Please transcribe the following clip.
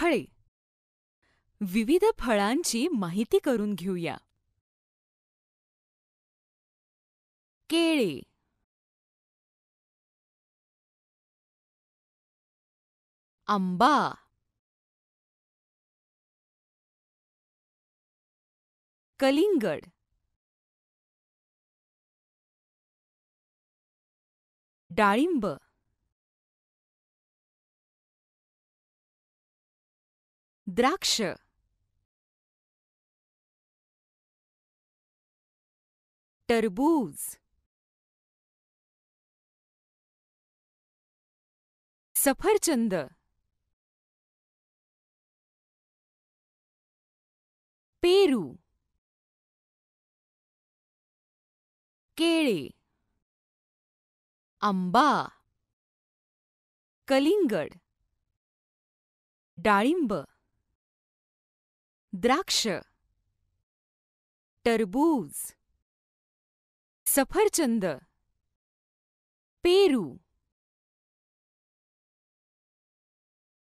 फळे. विविध फळांची माहिती करून घेऊया. केळे. आंबा. कलिंगड. डाळिंब. द्राक्ष. टरबूज. सफरचंद. पेरू. केळे. आंबा. कलिंगड. डाळिंब. द्राक्ष टरबूज सफरचंद पेरू